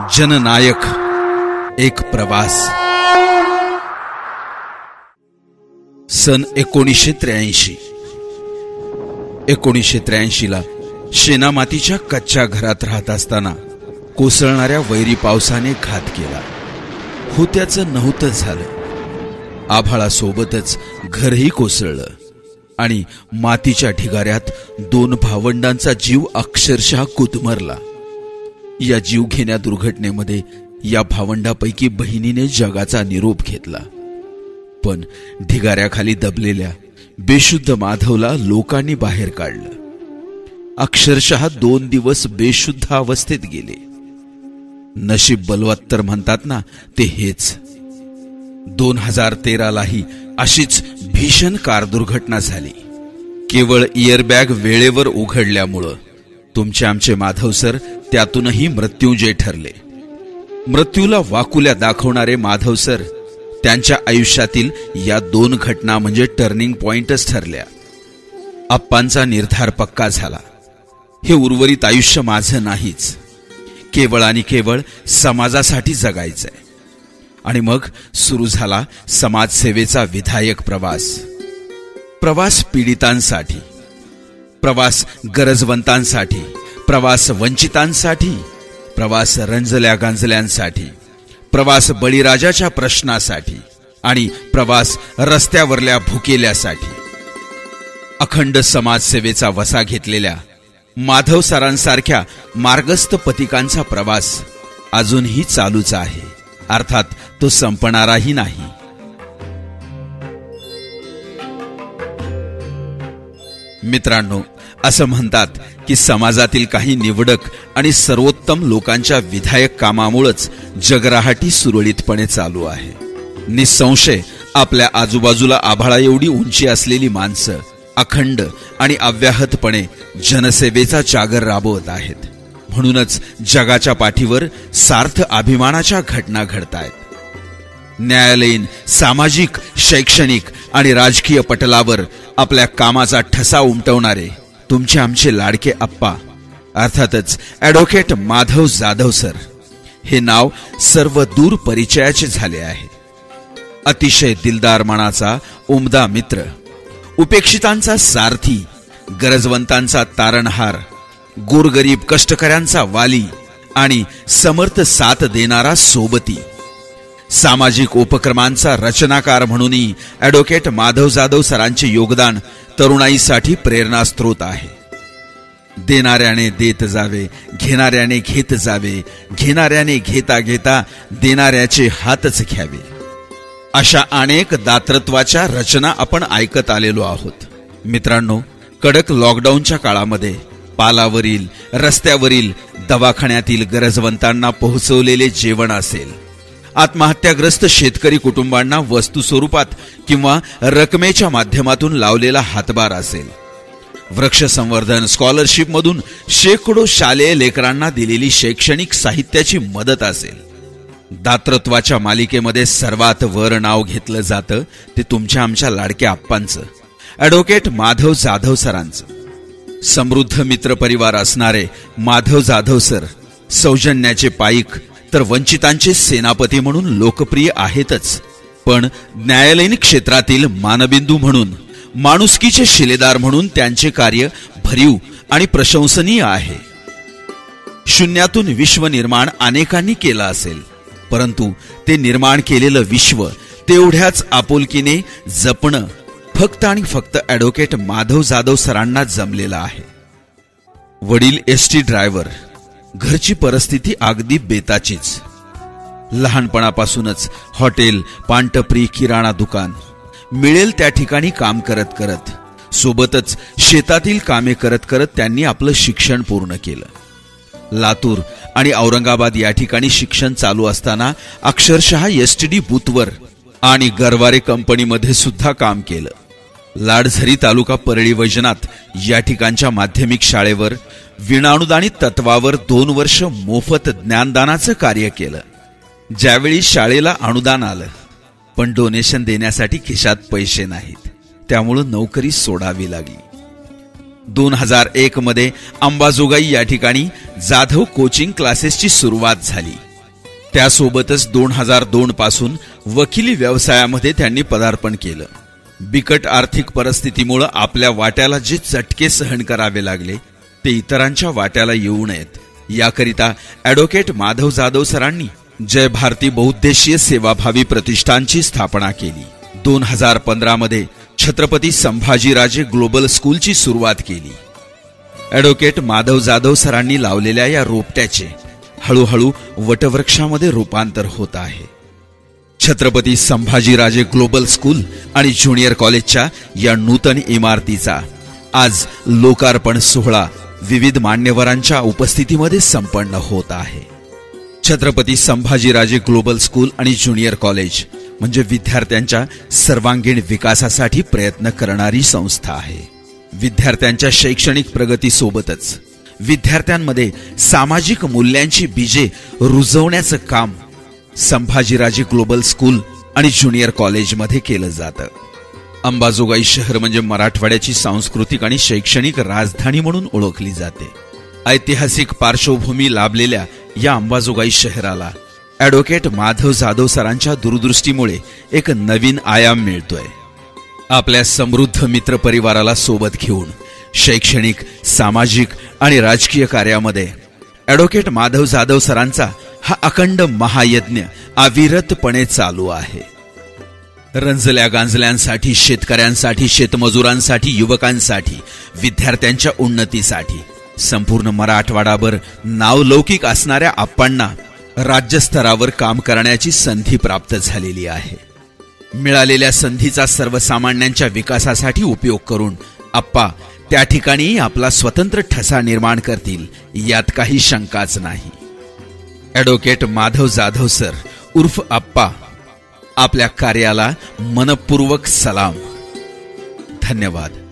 जननायक एक प्रवास. सन एकोणीसशे त्र्याऐंशी. एकोणीसशे त्र्याऐंशीला शेनामातीच्या कच्च्या घरात राहत असताना कोसळणाऱ्या वैरी पावसाने घात केला. होत्याचं नव्हतं झालं. आभाळासोबतच घरही कोसळलं आणि मातीच्या ढिगाऱ्यात दोन भावंडांचा जीव अक्षरशः कुतमरला. या जीवघेण्या दुर्घटनेमध्ये या भावंडापैकी बहिणीने जगाचा निरोप घेतला. पण ढिगाऱ्याखाली दबलेल्या बेशुद्ध माधवला लोकांनी बाहेर काढलं. अक्षरशः दोन दिवस बेशुद्ध अवस्थेत गेले. नशीब बलवत्तर म्हणतात ना ते हेच. दोन हजार तेरालाही अशीच भीषण कार दुर्घटना झाली. केवळ इयरबॅग वेळेवर उघडल्यामुळं तुमचे आमचे माधव सर त्यातूनही मृत्यूंजय ठरले. मृत्यूला वाकुल्या दाखवणारे माधव सर त्यांच्या आयुष्यातील या दोन घटना म्हणजे टर्निंग पॉइंटच ठरल्या. आप्पांचा निर्धार पक्का झाला. हे उर्वरित आयुष्य माझं नाहीच. केवळ आणि केवळ समाजासाठी जगायचंय. आणि मग सुरू झाला समाजसेवेचा विधायक प्रवास. प्रवास पीडितांसाठी. प्रवास गरजवंतांसाठी प्रवास वंचितांसाठी प्रवास रंजल्या गांजल्यांसाठी प्रवास बळीराजाच्या प्रश्नासाठी आणि प्रवास रस्त्यावरल्या भुकेल्यासाठी. अखंड समाजसेवेचा वसा घेतलेल्या माधव सरांसारख्या मार्गस्थ पथिकांचा प्रवास अजूनही चालूच आहे. अर्थात तो संपणाराही नाही. मित्रांनो असं म्हणतात की समाजातील काही निवडक आणि सर्वोत्तम लोकांच्या विधायक कामामुळेच जगराहाटी सुरळीतपणे चालू आहे. निसंशय आपल्या आजूबाजूला आभाळा एवढी उंची असलेली माणसं अखंड आणि अव्याहतपणे जनसेवेचा जागर राबवत आहेत. म्हणूनच जगाच्या पाठीवर सार्थ अभिमानाच्या घटना घडतायत. न्यायालयीन सामाजिक शैक्षणिक आणि राजकीय पटलावर आपल्या कामाचा ठसा उमटवणारे तुमचे आमचे लाडके अप्पा अर्थातच ॲडव्होकेट माधव जाधव सर हे नाव सर्व दूर परिचयाचे झाले आहे. अतिशय दिलदार मनाचा उमदा मित्र उपेक्षितांचा सारथी गरजवंतांचा तारणहार गोरगरीब कष्टकऱ्यांचा वाली आणि समर्थ साथ देणारा सोबती. सामाजिक उपक्रमांचा रचनाकार म्हणूनही ॲडव्होकेट माधव जाधव सरांचे योगदान तरुणाईसाठी प्रेरणास्त्रोत आहे. देणाऱ्याने देत जावे घेणाऱ्याने घेत जावे घेणाऱ्याने घेता घेता देणाऱ्याचे हातच घ्यावे. अशा अनेक दातृत्वाच्या रचना आपण ऐकत आलेलो आहोत. मित्रांनो कडक लॉकडाऊनच्या काळामध्ये पालावरील रस्त्यावरील दवाखान्यातील गरजवंतांना पोहोचवलेले जेवण असेल आत्महत्याग्रस्त शेतकरी कुटुंबांना वस्तू स्वरूपात किंवा रकमेच्या माध्यमातून लावलेला हातभार असेल. वृक्ष संवर्धन स्कॉलरशिप मधून शेकडो शालेय लेकरांना दिलेली शैक्षणिक साहित्याची मदत असेल. दातृत्वाच्या मालिकेमध्ये सर्वात वर नाव घेतलं जातं ते तुमच्या आमच्या लाडक्या आप्पांचं. ॲडव्होकेट माधव जाधव सरांचं. समृद्ध मित्र परिवार असणारे माधव जाधव सर सौजन्याचे पाईक तर वंचितांचे सेनापती म्हणून लोकप्रिय आहेतच. पण न्यायालयीन क्षेत्रातील मानबिंदू म्हणून माणुसकीचे शिलेदार म्हणून त्यांचे कार्य भरीव आणि प्रशंसनीय आहे. शून्यातून विश्व निर्माण अनेकांनी केलं असेल परंतु ते निर्माण केलेलं विश्व तेवढ्याच आपुलकीने जपणं फक्त आणि फक्त ॲडव्होकेट माधव जाधव सरांना जमलेलं आहे. वडील एस टी ड्रायव्हर घरची परिस्थिती अगदी बेताचीच. लहानपणापासूनच हॉटेल पानटपरी किराणा दुकान. मिळेल त्या ठिकाणी काम करत करत. सोबतच शेतातील कामे करत करत त्यांनी आपलं शिक्षण पूर्ण केलं. लातूर आणि औरंगाबाद या ठिकाणी शिक्षण चालू असताना अक्षरशः एस टी डी बुथवर आणि गरवारे कंपनीमध्ये सुद्धा काम केलं. लाडझरी तालुका परळी वैजनाथ या ठिकाणच्या माध्यमिक शाळेवर विनानुदानित तत्वावर दोन वर्ष मोफत ज्ञानदानाचं कार्य केलं. ज्यावेळी शाळेला अनुदान आलं पण डोनेशन देण्यासाठी खिशात पैसे नाहीत. त्यामुळं नोकरी सोडावी लागली. दोन हजार एक मध्ये अंबाजोगाई या ठिकाणी जाधव कोचिंग क्लासेसची सुरुवात झाली. त्यासोबतच दोन हजार दोन पासून वकिली व्यवसायामध्ये त्यांनी पदार्पण केलं. बिकट आर्थिक परिस्थितीमुळं आपल्या वाट्याला जे चटके सहन करावे लागले ते इतरांच्या वाट्याला येऊ नयेत. याकरिता ॲडव्होकेट माधव जाधव सरांनी जय भारती बहुद्देशीय सेवाभावी प्रतिष्ठानची स्थापना केली. दोन हजार पंधरा मध्ये छत्रपती संभाजीराजे ग्लोबल स्कूलची सुरुवात केली. ॲडव्होकेट माधव जाधव सरांनी लावलेल्या या रोपट्याचे हळूहळू वटवृक्षामध्ये रूपांतर होत आहे. छत्रपती संभाजीराजे ग्लोबल स्कूल आणि ज्युनियर कॉलेजच्या या नूतन इमारतीचा आज लोकार्पण सोहळा विविध मान्यवरांच्या उपस्थितीमध्ये संपन्न होत आहे. छत्रपती संभाजीराजे ग्लोबल स्कूल आणि ज्युनियर कॉलेज म्हणजे विद्यार्थ्यांच्या सर्वांगीण विकासासाठी प्रयत्न करणारी संस्था आहे. विद्यार्थ्यांच्या शैक्षणिक प्रगतीसोबतच विद्यार्थ्यांमध्ये सामाजिक मूल्यांची बीजे रुजवण्याचं काम संभाजीराजे ग्लोबल स्कूल आणि ज्युनियर कॉलेजमध्ये केलं जातं. अंबाजोगाई शहर म्हणजे मराठवाड्याची सांस्कृतिक आणि शैक्षणिक राजधानी म्हणून ओळखली जाते. ऐतिहासिक पार्श्वभूमी लाभलेल्या या अंबाजोगाई शहराला ॲडव्होकेट माधव जाधव सरांच्या दूरदृष्टीमुळे एक नवीन आयाम मिळतोय. आपल्या समृद्ध मित्र परिवाराला सोबत घेऊन शैक्षणिक सामाजिक आणि राजकीय कार्यामध्ये ॲडव्होकेट माधव जाधव सरांचा हा अखंड महायज्ञ अविरतपणे चालू आहे. रंजल्या गांजल्यांसाठी शेतकऱ्यांसाठी शेतमजुरांसाठी युवकांसाठी विद्यार्थ्यांच्या उन्नतीसाठी. संपूर्ण मराठवाडाभर नावलौकिक असणाऱ्या आप्पांना राज्यस्तरावर काम करण्याची संधी प्राप्त झालेली आहे. मिळालेल्या संधीचा सर्वसामान्यांच्या विकासासाठी उपयोग करून आप्पा त्या ठिकाणी आपला स्वतंत्र ठसा निर्माण करतील यात काही शंकाच नाही. ॲडव्होकेट माधव जाधव सर उर्फ आप्पा. आपल्या कार्याला मनपूर्वक सलाम. धन्यवाद.